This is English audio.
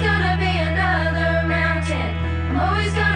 gonna be another mountain. I'm always gonna